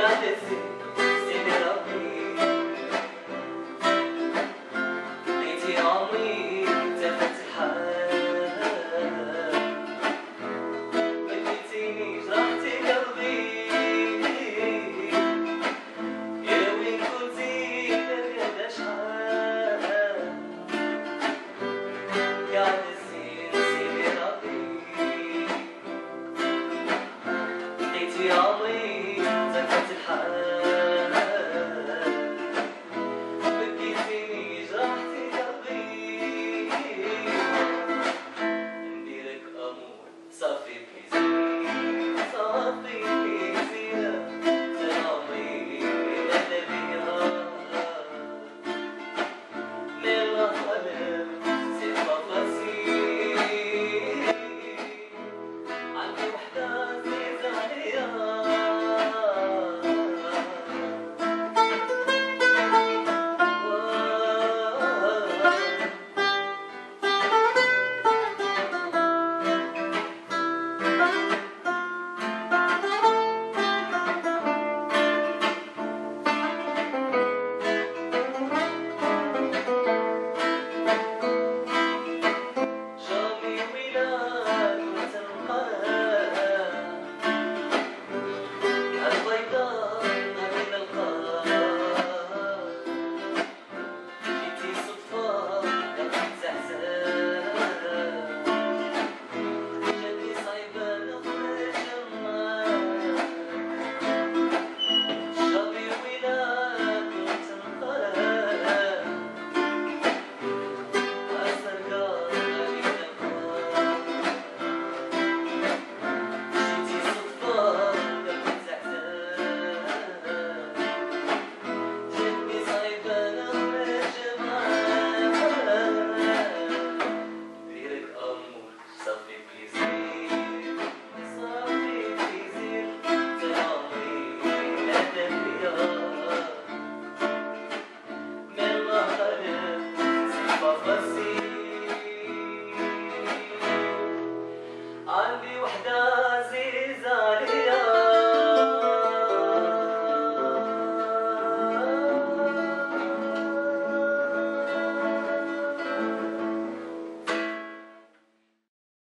يحزن سيدي ربي بيتي عمري تحت الحال مليتيني جرحتي قلبي يا وين كنتي هذا شحال يا عزيزي the